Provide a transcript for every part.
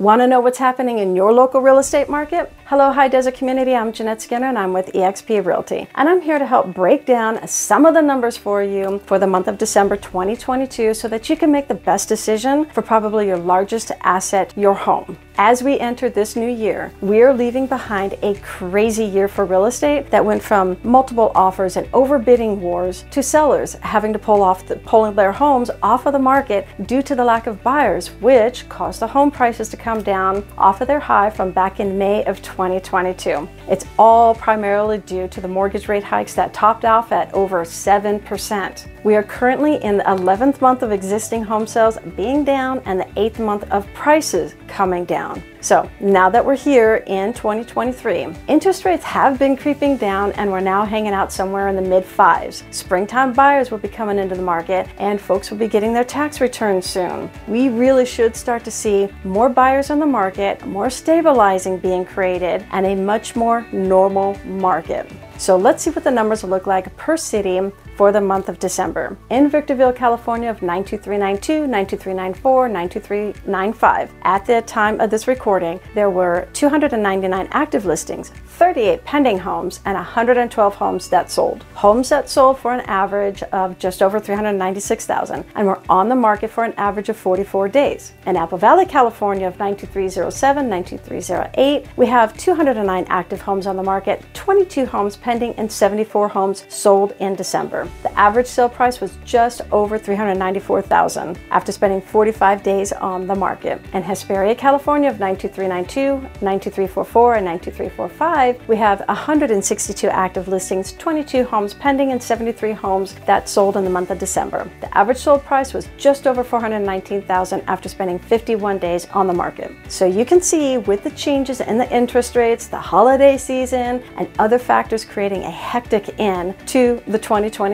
Want to know what's happening in your local real estate market? Hello, High Desert community. I'm Janette Skinner and I'm with eXp Realty. And I'm here to help break down some of the numbers for you for the month of December 2022 so that you can make the best decision for probably your largest asset, your home. As we enter this new year, we are leaving behind a crazy year for real estate that went from multiple offers and overbidding wars to sellers having to pull off the, pulling their homes off of the market due to the lack of buyers, which caused the home prices to come down off of their high from back in May of 2022. It's all primarily due to the mortgage rate hikes that topped off at over 7%. We are currently in the 11th month of existing home sales being down and the 8th month of prices coming down. So now that we're here in 2023, interest rates have been creeping down and we're now hanging out somewhere in the mid fives. Springtime buyers will be coming into the market and folks will be getting their tax returns soon. We really should start to see more buyers on the market, more stabilizing being created, and a much more normal market. So let's see what the numbers will look like per city for the month of December. In Victorville, California of 92392, 92394, 92395. At the time of this recording, there were 299 active listings, 38 pending homes, and 112 homes that sold. Homes that sold for an average of just over 396,000 and were on the market for an average of 44 days. In Apple Valley, California of 92307, 92308, we have 209 active homes on the market, 22 homes pending pending and 74 homes sold in December. The average sale price was just over 394,000 after spending 45 days on the market. In Hesperia, California of 92392, 92344, and 92345, we have 162 active listings, 22 homes pending, and 73 homes that sold in the month of December. The average sold price was just over 419,000 after spending 51 days on the market. So you can see with the changes in the interest rates, the holiday season, and other factors creating a hectic end to the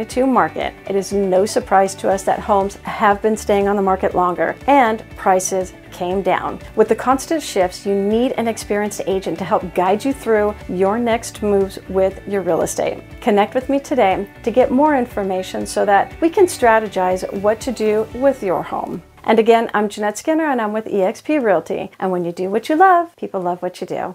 2022 market. It is no surprise to us that homes have been staying on the market longer and prices came down. With the constant shifts, you need an experienced agent to help guide you through your next moves with your real estate. Connect with me today to get more information so that we can strategize what to do with your home. And again, I'm Janette Skinner and I'm with eXp Realty. And when you do what you love, people love what you do.